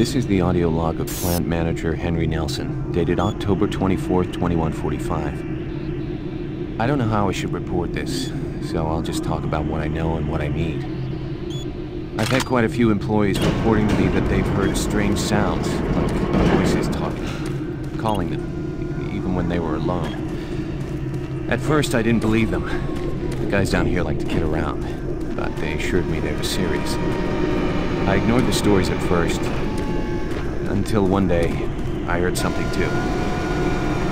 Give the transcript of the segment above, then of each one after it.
This is the audio log of plant manager Henry Nelson, dated October 24th, 2145. I don't know how I should report this, so I'll just talk about what I know and what I need. I've had quite a few employees reporting to me that they've heard strange sounds, like voices talking, calling them, even when they were alone. At first, I didn't believe them. The guys down here like to kid around, but they assured me they were serious. I ignored the stories at first, until one day, I heard something too.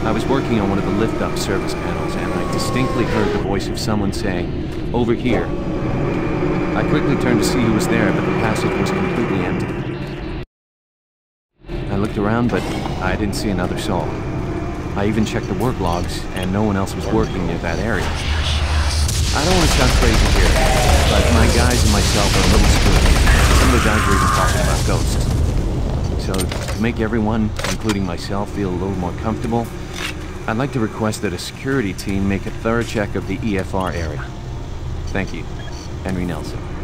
I was working on one of the lift-up service panels, and I distinctly heard the voice of someone saying, over here. I quickly turned to see who was there, but the passage was completely empty. I looked around, but I didn't see another soul. I even checked the work logs, and no one else was working near that area. I don't want to sound crazy here, but my guys and myself are a little spooky. Some of the guys were even talking about ghosts. So, to make everyone, including myself, feel a little more comfortable, I'd like to request that a security team make a thorough check of the EFR area. Thank you. Henry Nelson.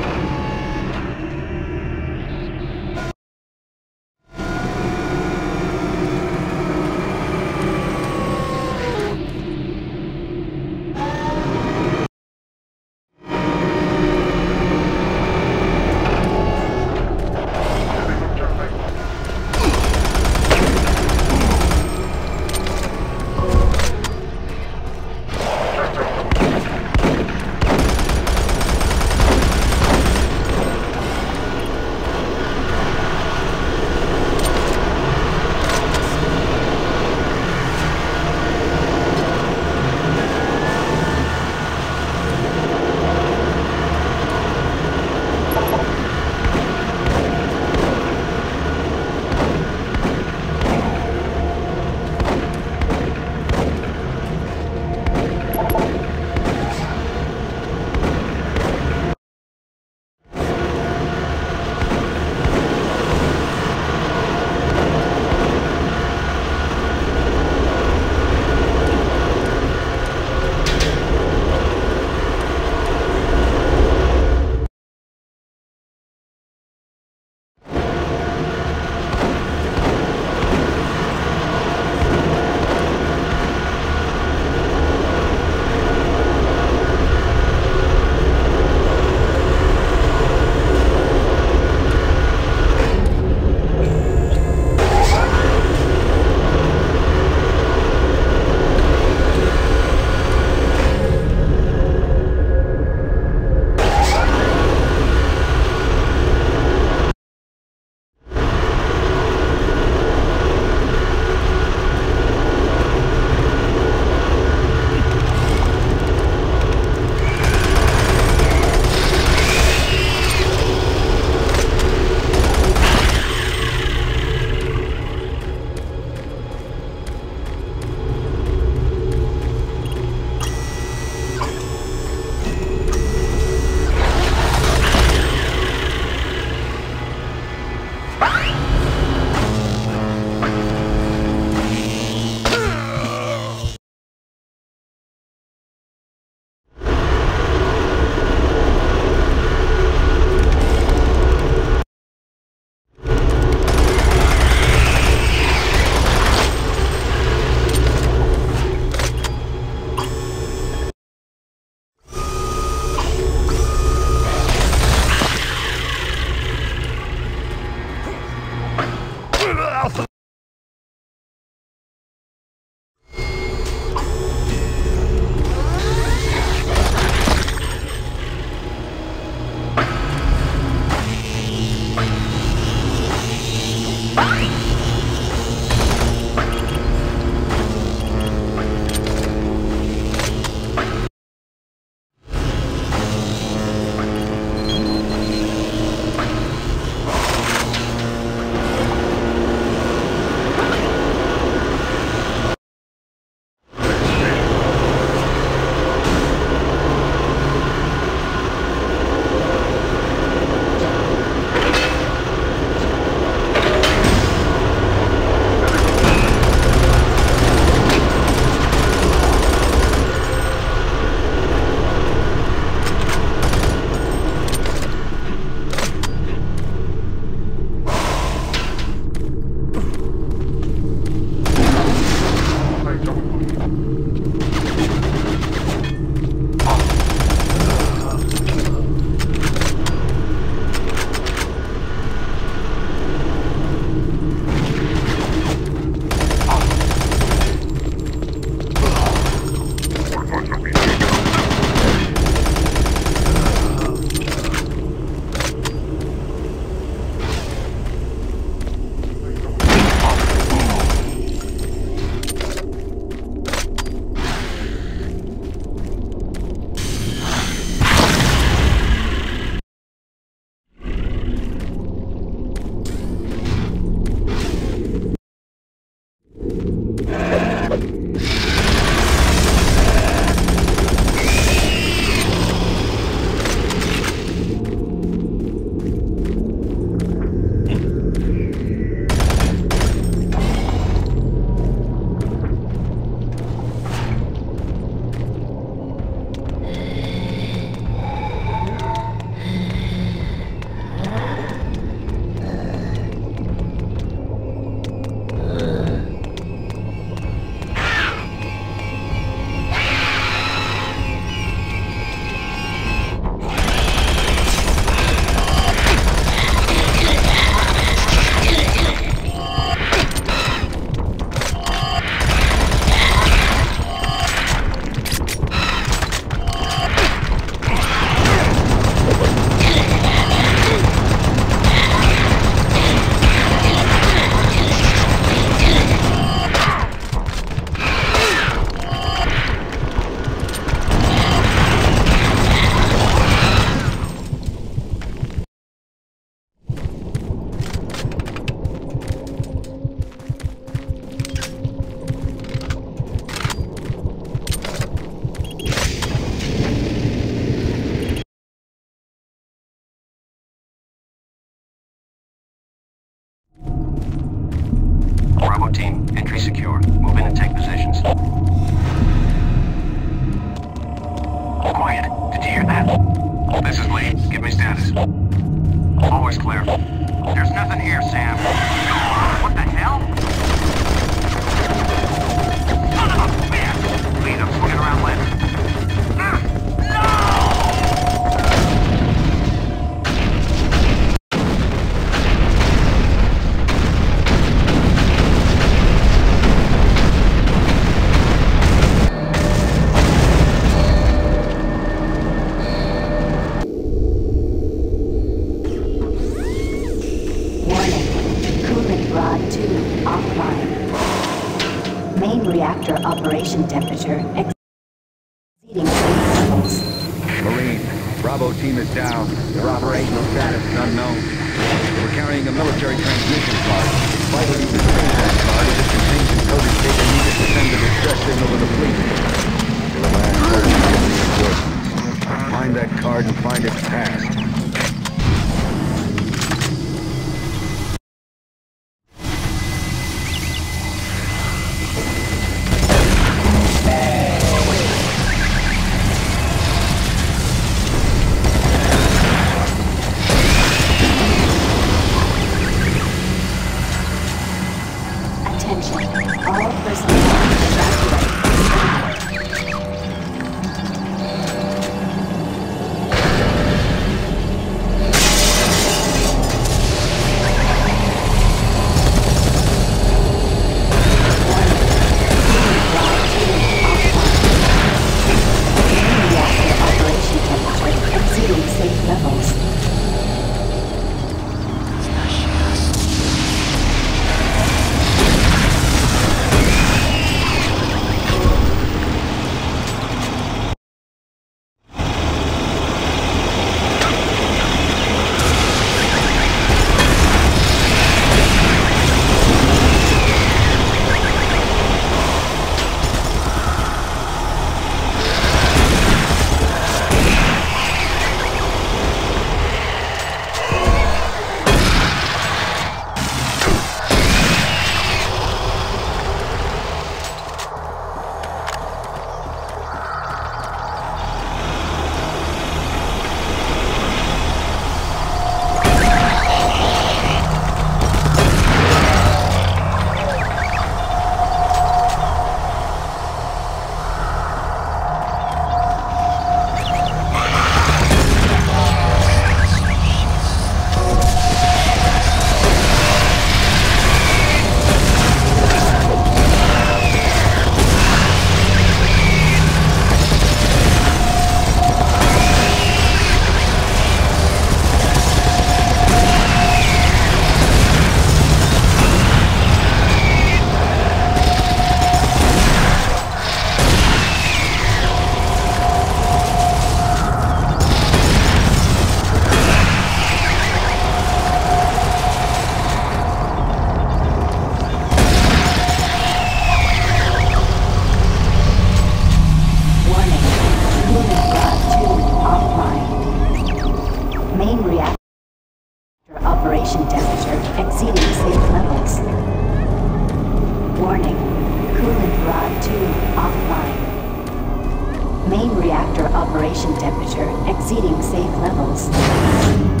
Operation temperature exceeding safe levels.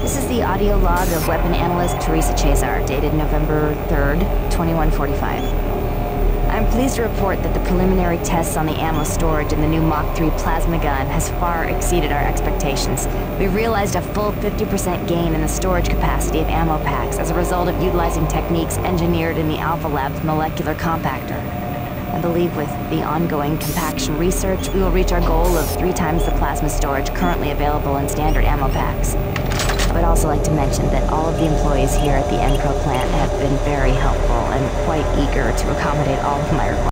This is the audio log of weapon analyst Teresa Chazar, dated November 3rd, 2145. I'm pleased to report that the preliminary tests on the ammo storage in the new Mach 3 plasma gun has far exceeded our expectations. We realized a full 50% gain in the storage capacity of ammo packs as a result of utilizing techniques engineered in the Alpha Lab's molecular compactor. Believe with the ongoing compaction research, we will reach our goal of three times the plasma storage currently available in standard ammo packs. I would also like to mention that all of the employees here at the EnPro plant have been very helpful and quite eager to accommodate all of my requests.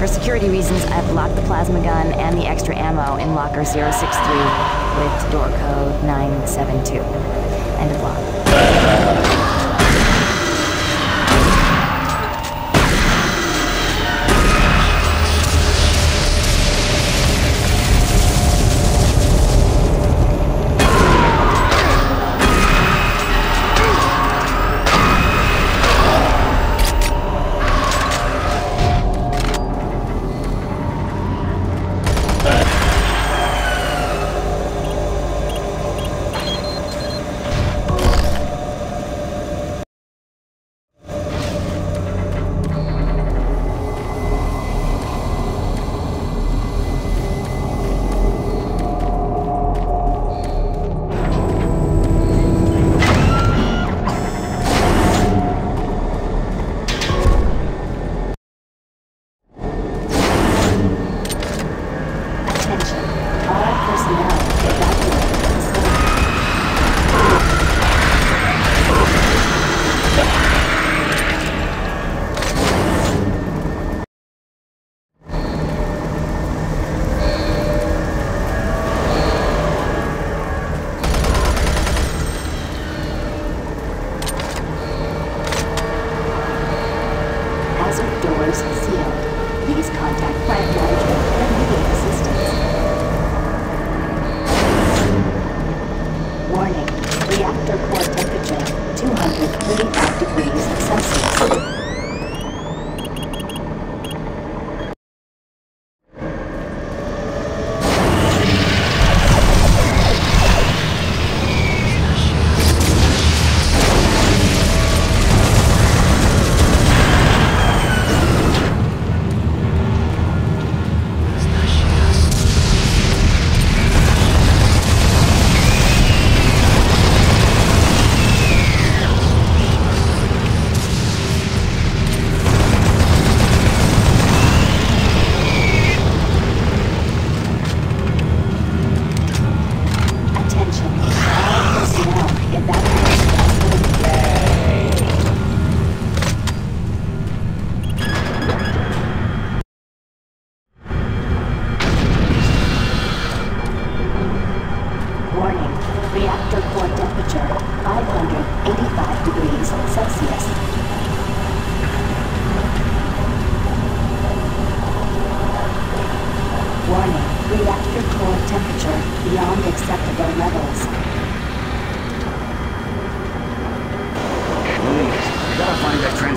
For security reasons, I've locked the plasma gun and the extra ammo in locker 063 with door code 972. End of lock.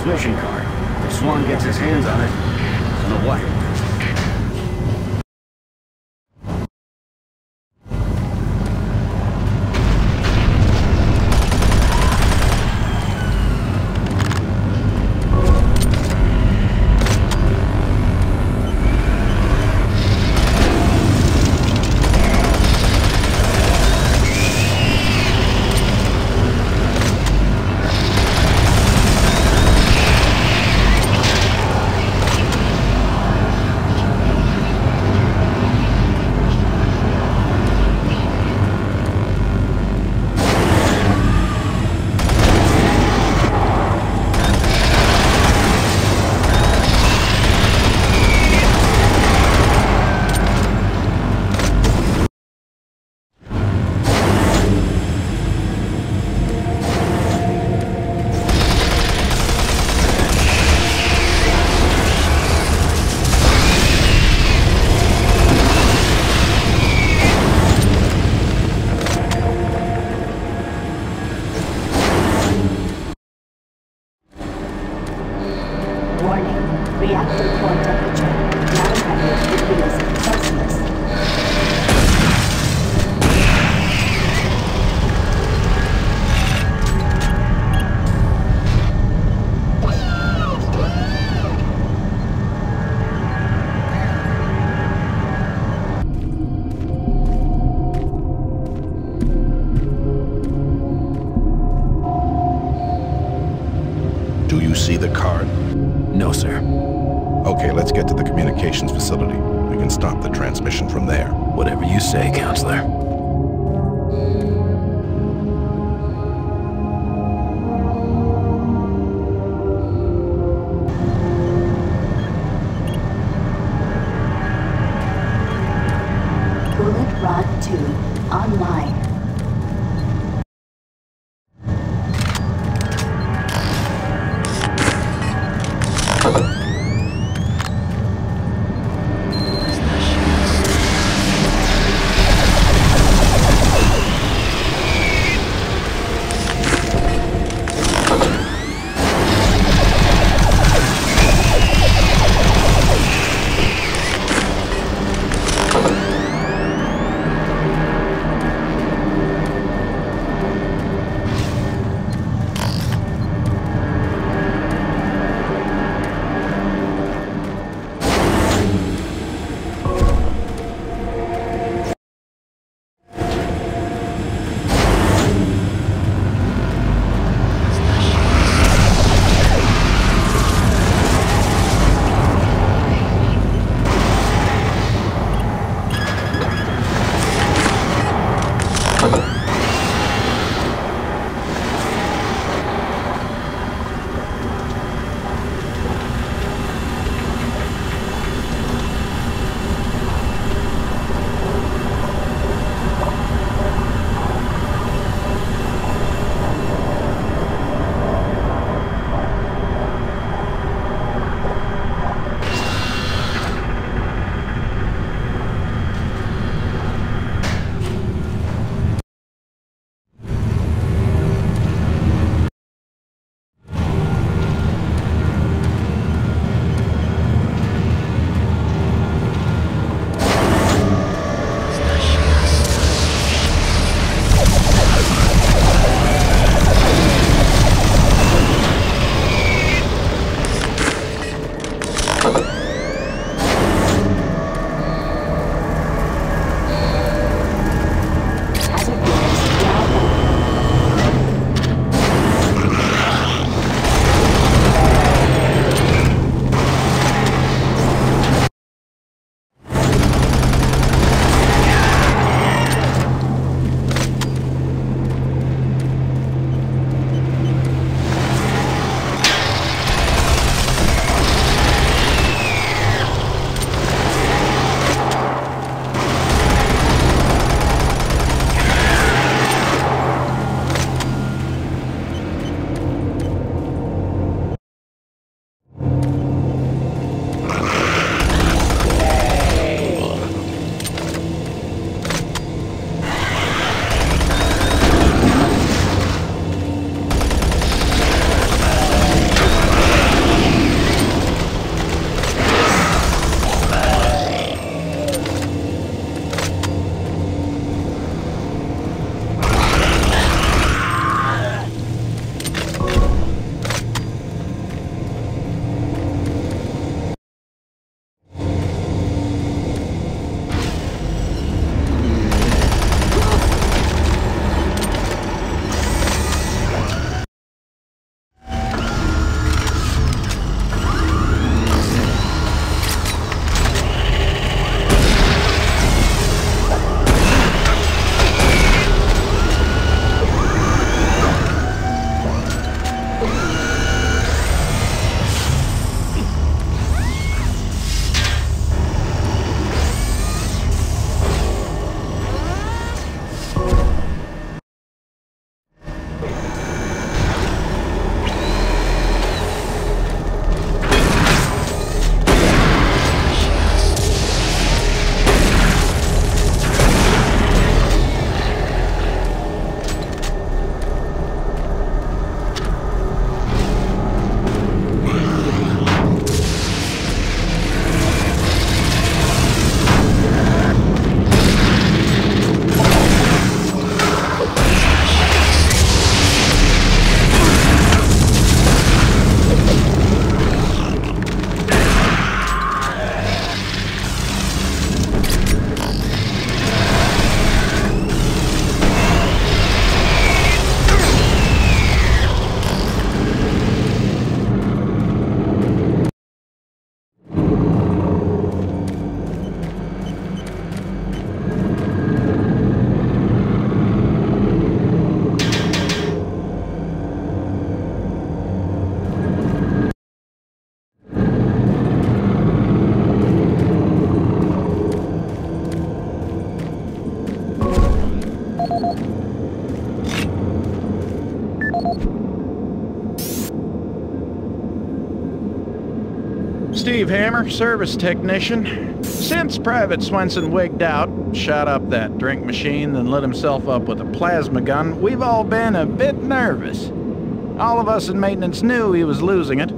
Transmission. If Swann gets his hands on it, don't what. See the card? No, sir. Okay, let's get to the communications facility. We can stop the transmission from there. Whatever you say, Counselor. Steve Hammer, service technician. Since Private Swenson wigged out, shot up that drink machine, then lit himself up with a plasma gun, we've all been a bit nervous. All of us in maintenance knew he was losing it.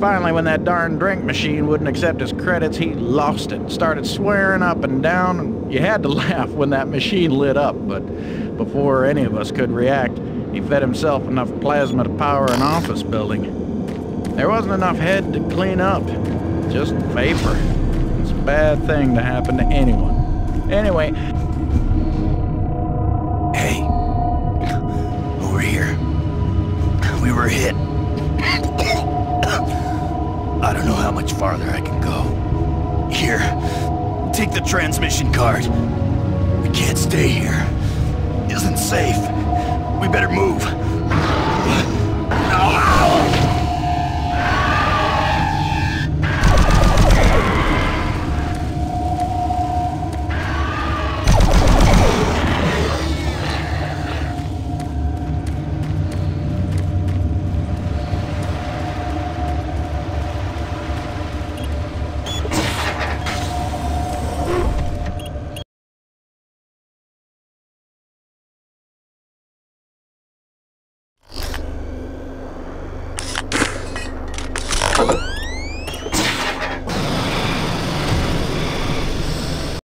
Finally, when that darn drink machine wouldn't accept his credits, he lost it. Started swearing up and down, and you had to laugh when that machine lit up, but before any of us could react, he fed himself enough plasma to power an office building. There wasn't enough head to clean up, just vapor. It's a bad thing to happen to anyone. Anyway, Hey. Over here. We were hit. I don't know how much farther I can go. Here. Take the transmission card. We can't stay here. Isn't safe. We better move.